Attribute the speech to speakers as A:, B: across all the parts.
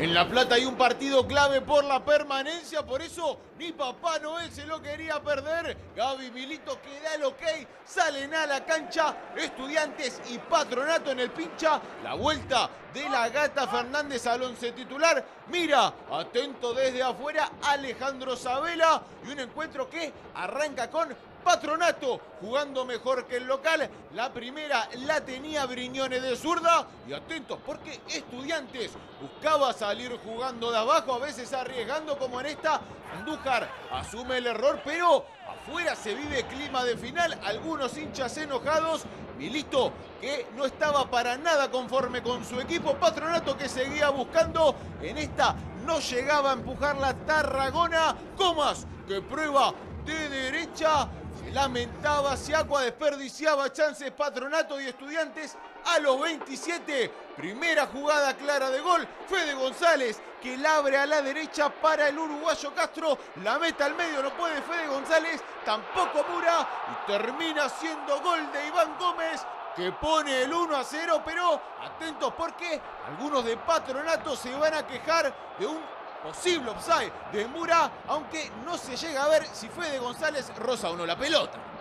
A: En La Plata hay un partido clave por la permanencia, por eso ni Papá Noel se lo quería perder. Gaby Milito que da el ok, salen a la cancha, estudiantes y patronato en el pincha. La vuelta de la gata Fernández al once titular. Mira, atento desde afuera Alejandro Sabela y un encuentro que arranca con Patronato jugando mejor que el local. La primera la tenía Briñones de zurda. Y atentos porque Estudiantes buscaba salir jugando de abajo, a veces arriesgando como en esta. Andújar asume el error, pero afuera se vive clima de final. Algunos hinchas enojados. Milito que no estaba para nada conforme con su equipo. Patronato que seguía buscando. En esta no llegaba a empujar la Tarragona. Comas que prueba de derecha lamentaba, agua desperdiciaba chances Patronato y Estudiantes a los 27. Primera jugada clara de gol. Fede González que la abre a la derecha para el uruguayo Castro. La meta al medio, no puede Fede González, tampoco Mura. Y termina siendo gol de Iván Gómez que pone el 1 a 0, pero atentos porque algunos de Patronato se van a quejar de un posible offside de Mura, aunque no se llega a ver si fue de González Rosa o no la pelota.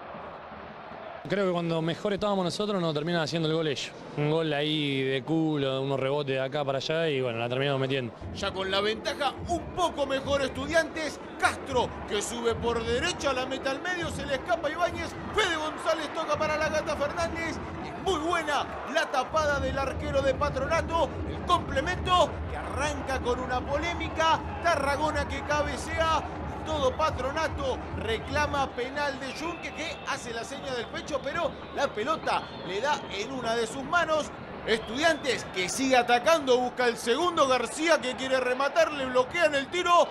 B: Creo que cuando mejor estábamos nosotros nos terminan haciendo el gol ellos. Un gol ahí de culo, unos rebotes de acá para allá y bueno, la terminamos metiendo.
A: Ya con la ventaja un poco mejor estudiantes, Castro que sube por derecha, la meta al medio, se le escapa Ibáñez, Fede González toca para la gata Fernández muy buena la tapada del arquero de Patronato. El complemento que arranca con una polémica. Tarragona que cabecea. Todo Patronato reclama penal de Junque que hace la seña del pecho, pero la pelota le da en una de sus manos. Estudiantes que sigue atacando, busca el segundo. García que quiere rematar, le bloquean el tiro.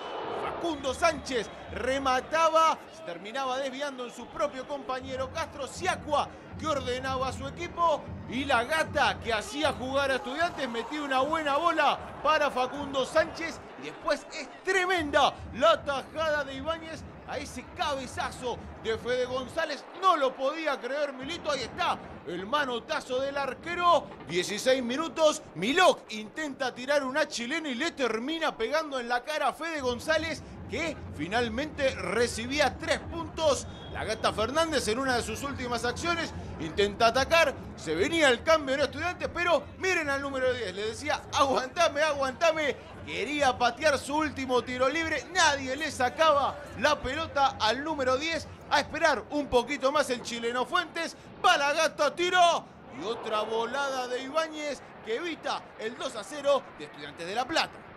A: Facundo Sánchez remataba, terminaba desviando en su propio compañero Castro. Siacua que ordenaba a su equipo y la gata que hacía jugar a estudiantes metió una buena bola para Facundo Sánchez y después es tremenda la tajada de Ibáñez a ese cabezazo de Fede González. No lo podía creer Milito, ahí está el manotazo del arquero. 16 minutos, Milok intenta tirar una chilena y le termina pegando en la cara a Fede González que finalmente recibía tres puntos. La Gata Fernández en una de sus últimas acciones intenta atacar, se venía el cambio en estudiantes, pero miren al número 10, le decía, aguantame, aguantame, quería patear su último tiro libre, nadie le sacaba la pelota al número 10, a esperar un poquito más el chileno Fuentes, va la Gata, tiro, y otra volada de Ibáñez que evita el 2 a 0 de Estudiantes de La Plata.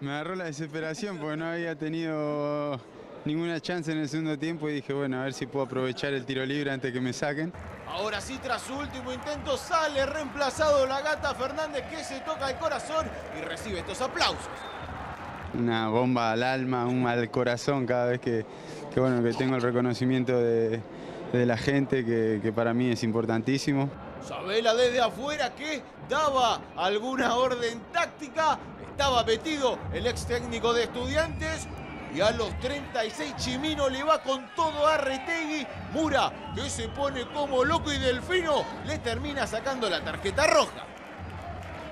C: Me agarró la desesperación porque no había tenido ninguna chance en el segundo tiempo y dije, bueno, a ver si puedo aprovechar el tiro libre antes que me saquen.
A: Ahora sí, tras su último intento, sale reemplazado la gata Fernández que se toca el corazón y recibe estos aplausos.
C: Una bomba al alma, un mal corazón cada vez que, bueno, que tengo el reconocimiento de, la gente, que, que para mí es importantísimo.
A: Sabela desde afuera que daba alguna orden táctica estaba metido el ex técnico de estudiantes. Y a los 36 Chimino le va con todo a Retegui. Mura, que se pone como loco y Delfino, le termina sacando la tarjeta roja.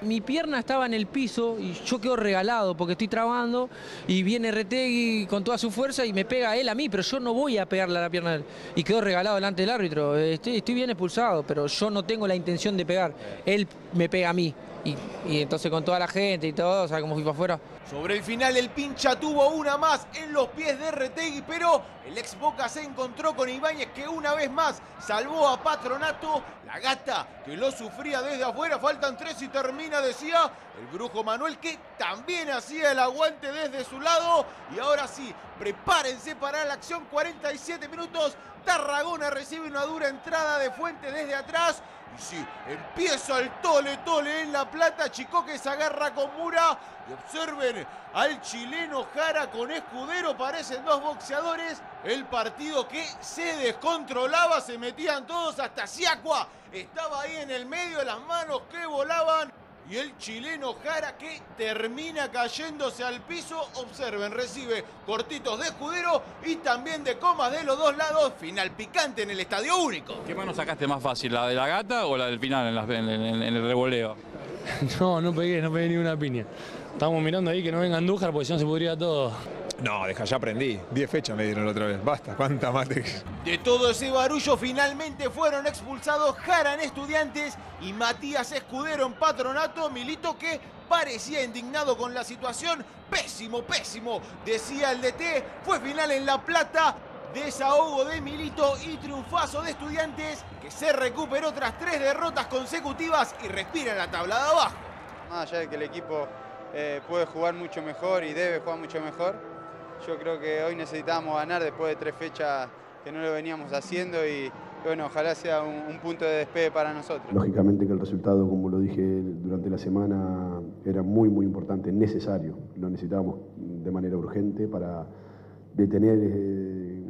D: Mi pierna estaba en el piso y yo quedo regalado porque estoy trabando y viene Retegui con toda su fuerza y me pega él a mí, pero yo no voy a pegarle a la pierna. Y quedo regalado delante del árbitro. Estoy, estoy bien expulsado, pero yo no tengo la intención de pegar. Él me pega a mí. Y, entonces con toda la gente y todo, ¿sabes cómo fui para afuera?
A: Sobre el final el pincha tuvo una más en los pies de Retegui, pero el ex Boca se encontró con Ibáñez que una vez más salvó a Patronato. La gata que lo sufría desde afuera, faltan tres y termina, decía el brujo Manuel que también hacía el aguante desde su lado. Y ahora sí, prepárense para la acción, 47 minutos. Tarragona recibe una dura entrada de Fuente desde atrás. Y sí, empieza el tole tole en La Plata. Chicoque se agarra con Mura. Y observen al chileno Jara con escudero. Parecen dos boxeadores. El partido que se descontrolaba. Se metían todos hasta Siacua. Estaba ahí en el medio. Las manos que volaban y el chileno Jara que termina cayéndose al piso. Observen, recibe cortitos de escudero y también de comas de los dos lados. Final picante en el estadio único.
E: ¿Qué mano sacaste más fácil, la de la gata o la del final en, el revoleo?
B: No, no pegué, no pegué ni una piña. Estamos mirando ahí que no venga Andújar porque si no se podría todo.
E: No, deja, ya aprendí. 10 fechas me dieron la otra vez. Basta, cuánta más te...
A: De todo ese barullo finalmente fueron expulsados Jara en Estudiantes y Matías Escudero en Patronato, Milito que parecía indignado con la situación. Pésimo, pésimo, decía el DT. Fue final en La Plata. Desahogo de Milito y triunfazo de Estudiantes que se recuperó tras tres derrotas consecutivas y respira en la tabla de abajo.
C: Más allá de que el equipo eh, puede jugar mucho mejor y debe jugar mucho mejor, yo creo que hoy necesitábamos ganar después de tres fechas que no lo veníamos haciendo y bueno, ojalá sea un, un punto de despegue para nosotros.
F: Lógicamente que el resultado, como lo dije durante la semana, era muy, muy importante, necesario. Lo necesitábamos de manera urgente para detener eh,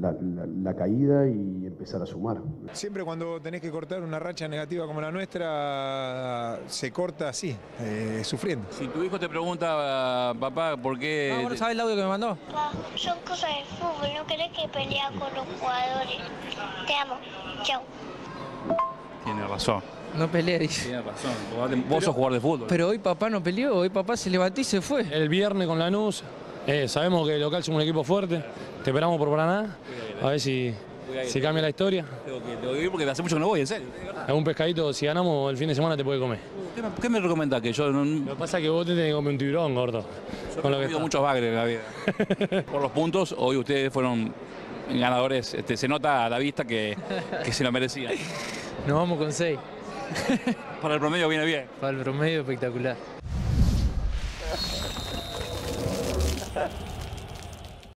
F: la caída y empezar a sumar.
E: Siempre cuando tenés que cortar una racha negativa como la nuestra, se corta así, eh, sufriendo.
G: Si tu hijo te pregunta, papá, ¿por qué...?
D: Ah, ¿vos no sabés el audio que me mandó?
H: Son cosas de fútbol, no querés que pelea con los jugadores. Te amo. Chau.
G: Tiene razón.
D: No peleé, dice.
G: Tiene razón. Vos, vos sos jugador de fútbol.
D: Pero hoy papá no peleó, hoy papá se levantó y se fue.
B: El viernes con Lanús, eh, sabemos que el local somos un equipo fuerte. Te esperamos por Paraná. A ver si, si cambia la historia.
G: Tengo que, tengo que ir porque hace mucho que no voy, en serio.
B: Algún pescadito, si ganamos el fin de semana te puede comer.
G: ¿Qué me, qué me recomendás? Que yo no,
B: Lo que pasa es que vos te tenés que comer un tiburón, gordo.
G: yo
B: Con
G: he
B: lo que
G: comido muchos bagres en la vida. Por los puntos, hoy ustedes fueron ganadores. Este, se nota a la vista que, que se lo merecían.
D: Nos vamos con 6.
G: Para el promedio viene bien.
D: Para el promedio espectacular.